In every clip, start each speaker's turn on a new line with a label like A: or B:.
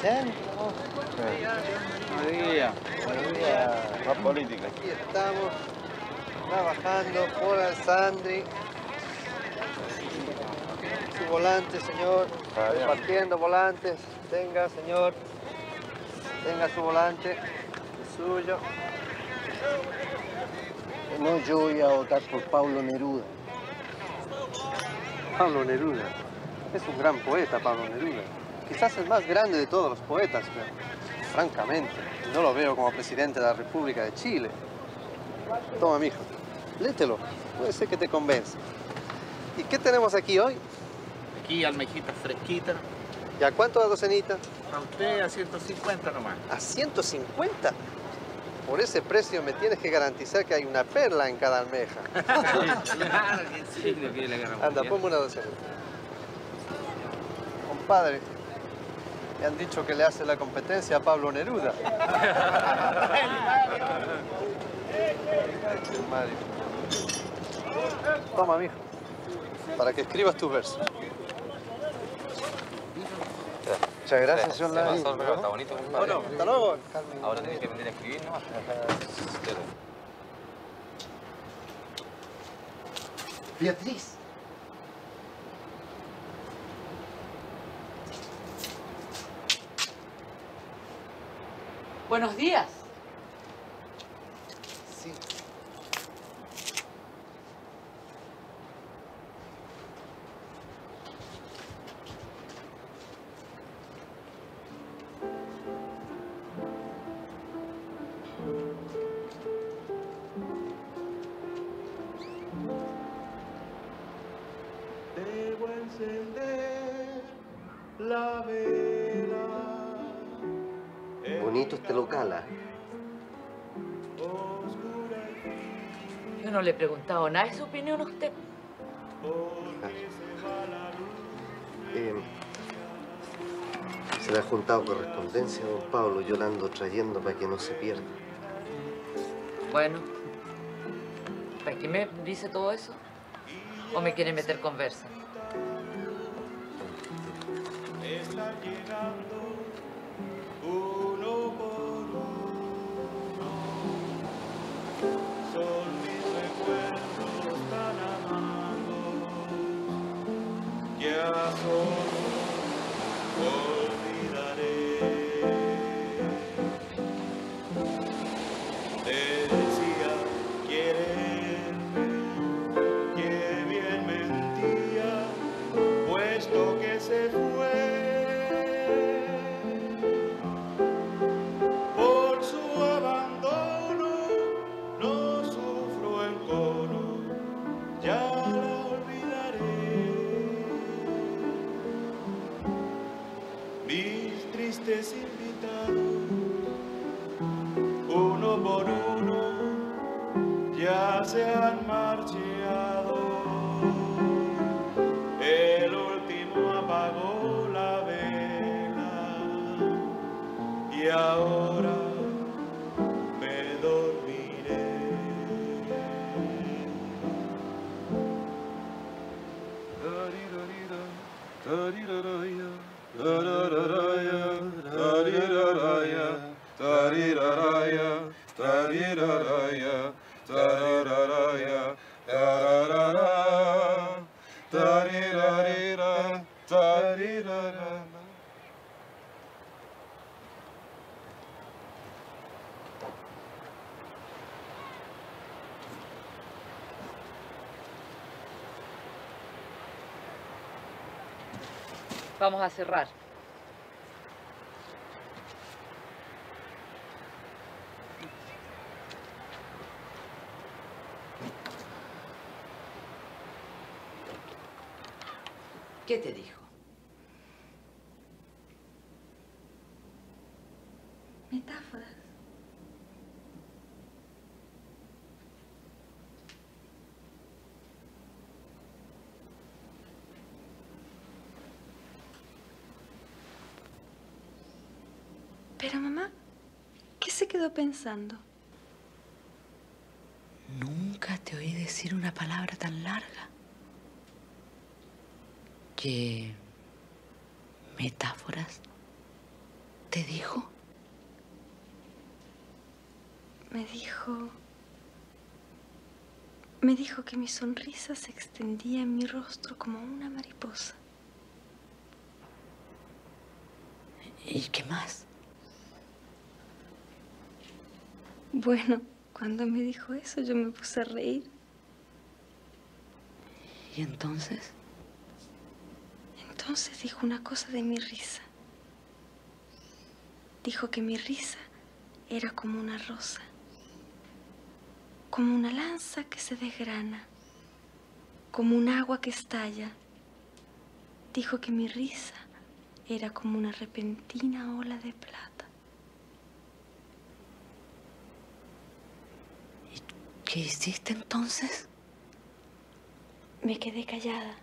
A: Buenos días.
B: Buenos días.
A: Más política.
B: Aquí estamos trabajando por Alessandri. Su volante, señor. Repartiendo volantes. Tenga, señor. Tenga su volante. El suyo. No, yo voy a votar por Pablo Neruda. Pablo Neruda. Es un gran poeta, Pablo Neruda. Quizás el más grande de todos los poetas, pero francamente, no lo veo como presidente de la República de Chile. Toma, mijo, lételo. Puede ser que te convenza. ¿Y qué tenemos aquí hoy?
C: Aquí almejitas fresquitas.
B: ¿Y a cuánto la docenita?
C: A usted a 150 nomás.
B: ¿A 150? Por ese precio me tienes que garantizar que hay una perla en cada almeja.
C: claro que sí.
B: Anda, ponme una docenita. Compadre, me han dicho que le hace la competencia a Pablo Neruda. Toma, mijo, para que escribas tus versos. Muchas gracias, señor
D: está bonito.
B: Bueno, hasta luego.
D: Ahora tienes que aprender a escribir nomás.
B: Beatriz.
E: Buenos días.
B: Sí.
F: Debo encender la vela.
B: Bonito este local, ¿ah?
E: Yo no le he preguntado nada de su opinión a usted.
B: Eh, se le ha juntado correspondencia a don Pablo. Yo la ando trayendo para que no se pierda.
E: Bueno, ¿para qué me dice todo eso? ¿O me quiere meter conversa?
F: Está llegando Mis tristes invitados, uno por uno, ya se han marchado.
E: Vamos a cerrar. ¿Qué te dijo?
G: Pero mamá, ¿qué se quedó pensando?
E: Nunca te oí decir una palabra tan larga. ¿Qué metáforas? ¿Te dijo?
G: Me dijo... Me dijo que mi sonrisa se extendía en mi rostro como una mariposa.
E: ¿Y qué más?
G: Bueno, cuando me dijo eso yo me puse a reír.
E: ¿Y entonces?
G: Entonces dijo una cosa de mi risa. Dijo que mi risa era como una rosa, como una lanza que se desgrana, como un agua que estalla. Dijo que mi risa era como una repentina ola de plata.
E: ¿Qué hiciste entonces?
G: Me quedé callada.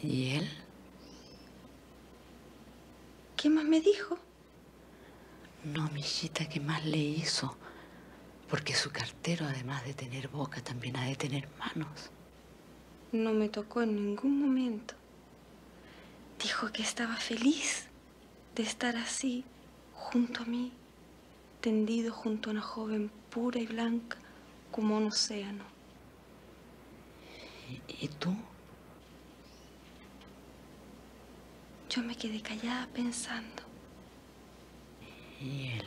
E: ¿Y él?
G: ¿Qué más me dijo?
E: No, mijita, ¿qué más le hizo? Porque su cartero, además de tener boca, también ha de tener manos.
G: No me tocó en ningún momento. Dijo que estaba feliz de estar así, junto a mí, tendido junto a una joven pura y blanca como un océano.
E: ¿Y, tú?
G: Yo me quedé callada pensando.
E: ¿Y él?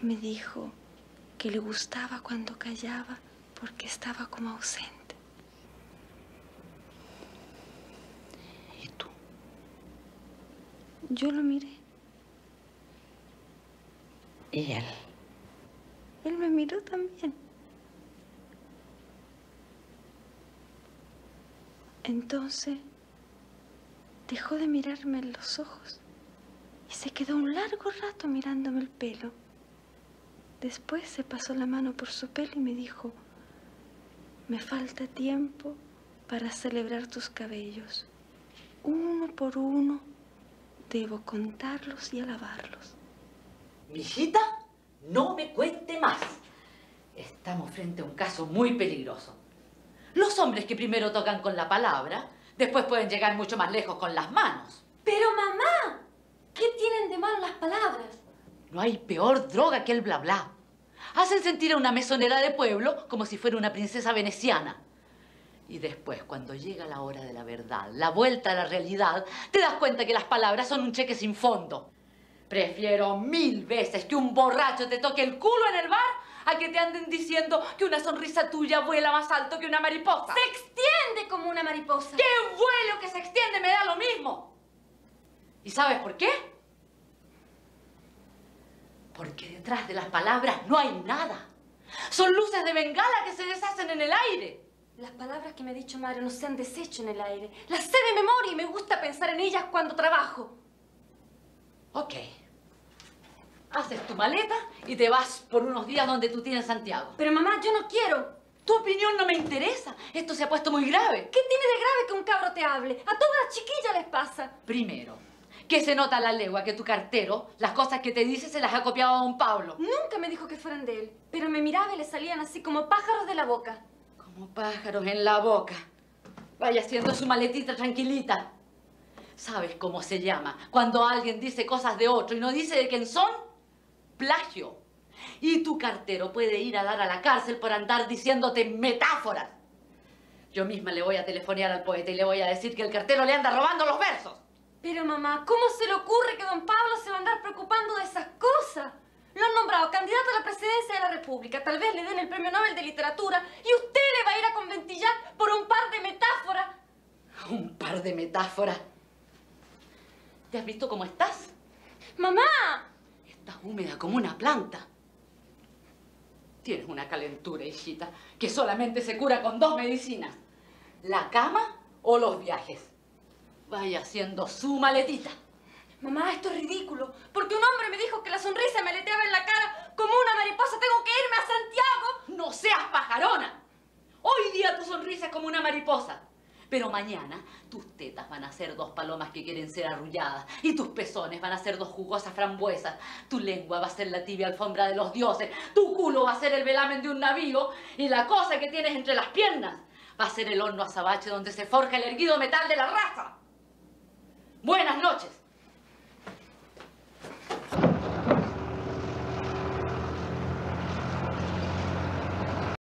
G: Me dijo que le gustaba cuando callaba porque estaba como ausente.
E: ¿Y tú?
G: Yo lo miré.
E: ¿Y él?
G: Él me miró también. Entonces dejó de mirarme en los ojos y se quedó un largo rato mirándome el pelo. Después se pasó la mano por su pelo y me dijo, me falta tiempo para celebrar tus cabellos. Uno por uno debo contarlos y alabarlos.
E: Mijita, no me cuente más. Estamos frente a un caso muy peligroso. Los hombres que primero tocan con la palabra, después pueden llegar mucho más lejos con las manos.
H: Pero mamá, ¿qué tienen de malo las palabras?
E: No hay peor droga que el bla bla. Hacen sentir a una mesonera de pueblo como si fuera una princesa veneciana. Y después, cuando llega la hora de la verdad, la vuelta a la realidad, te das cuenta que las palabras son un cheque sin fondo. Prefiero mil veces que un borracho te toque el culo en el bar a que te anden diciendo que una sonrisa tuya vuela más alto que una mariposa.
H: Se extiende como una mariposa.
E: ¡Qué vuelo que se extiende! Me da lo mismo. ¿Y sabes por qué? Porque detrás de las palabras no hay nada. Son luces de bengala que se deshacen en el aire.
H: Las palabras que me ha dicho Mario no se han deshecho en el aire. Las sé de memoria y me gusta pensar en ellas cuando trabajo.
E: Ok. Haces tu maleta y te vas por unos días donde tú tienes Santiago.
H: Pero mamá, yo no quiero.
E: Tu opinión no me interesa. Esto se ha puesto muy grave.
H: ¿Qué tiene de grave que un cabro te hable? A todas las chiquillas les pasa.
E: Primero, que se nota a la legua que tu cartero, las cosas que te dice, se las ha copiado a don Pablo.
H: Nunca me dijo que fueran de él, pero me miraba y le salían así como pájaros de la boca.
E: Como pájaros en la boca. Vaya haciendo su maletita tranquilita. ¿Sabes cómo se llama? Cuando alguien dice cosas de otro y no dice de quién son. Plagio. Y tu cartero puede ir a dar a la cárcel por andar diciéndote metáforas. Yo misma le voy a telefonear al poeta y le voy a decir que el cartero le anda robando los versos.
H: Pero mamá, ¿cómo se le ocurre que don Pablo se va a andar preocupando de esas cosas? Lo han nombrado candidato a la presidencia de la República. Tal vez le den el premio Nobel de Literatura y usted le va a ir a conventillar por un par de metáforas.
E: Un par de metáforas. ¿Te has visto cómo estás?
H: ¡Mamá!
E: Estás húmeda como una planta. Tienes una calentura, hijita, que solamente se cura con dos medicinas. La cama o los viajes. Vaya haciendo su maletita.
H: Mamá, esto es ridículo. Porque un hombre me dijo que la sonrisa me aleteaba en la cara como una mariposa. Tengo que irme a Santiago.
E: No seas pajarona. Hoy día tu sonrisa es como una mariposa. Pero mañana tus tetas van a ser dos palomas que quieren ser arrulladas y tus pezones van a ser dos jugosas frambuesas. Tu lengua va a ser la tibia alfombra de los dioses. Tu culo va a ser el velamen de un navío y la cosa que tienes entre las piernas va a ser el horno azabache donde se forja el erguido metal de la raza. Buenas noches.